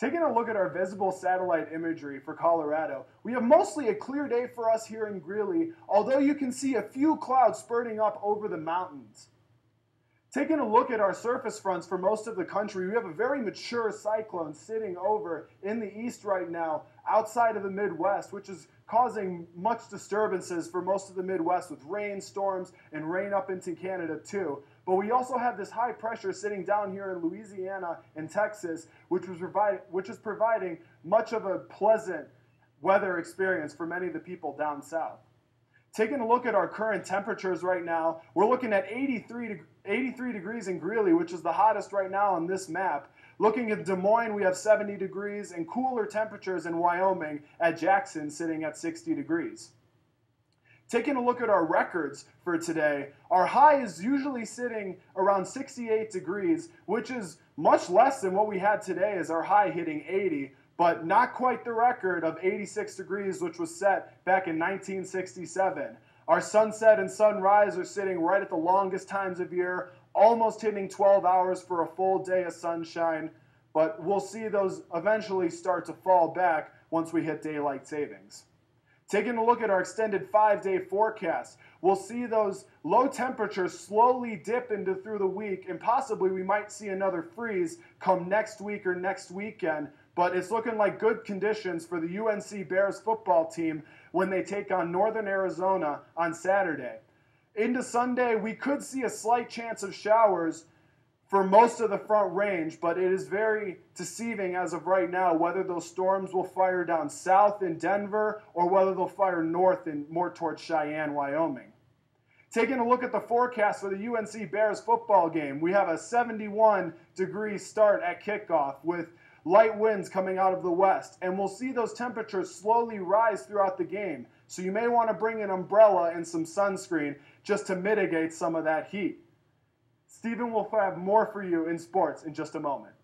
Taking a look at our visible satellite imagery for Colorado, we have mostly a clear day for us here in Greeley, although you can see a few clouds spurting up over the mountains. Taking a look at our surface fronts for most of the country, we have a very mature cyclone sitting over in the east right now, outside of the Midwest, which is causing much disturbances for most of the Midwest with rain, storms, and rain up into Canada too. But we also have this high pressure sitting down here in Louisiana and Texas, which, was provide, which is providing much of a pleasant weather experience for many of the people down south. Taking a look at our current temperatures right now, we're looking at 83, 83 degrees in Greeley, which is the hottest right now on this map. Looking at Des Moines, we have 70 degrees, and cooler temperatures in Wyoming at Jackson sitting at 60 degrees. Taking a look at our records for today, our high is usually sitting around 68 degrees, which is much less than what we had today as our high hitting 80, but not quite the record of 86 degrees, which was set back in 1967. Our sunset and sunrise are sitting right at the longest times of year, almost hitting 12 hours for a full day of sunshine, but we'll see those eventually start to fall back once we hit daylight savings. Taking a look at our extended five day forecast, we'll see those low temperatures slowly dip into through the week, and possibly we might see another freeze come next week or next weekend. But it's looking like good conditions for the UNC Bears football team when they take on Northern Arizona on Saturday. Into Sunday, we could see a slight chance of showers, for most of the front range, but it is very deceiving as of right now whether those storms will fire down south in Denver or whether they'll fire north and more towards Cheyenne, Wyoming. Taking a look at the forecast for the UNC Bears football game, we have a 71 degree start at kickoff with light winds coming out of the west, and we'll see those temperatures slowly rise throughout the game. So you may want to bring an umbrella and some sunscreen just to mitigate some of that heat. Stephen will have more for you in sports in just a moment.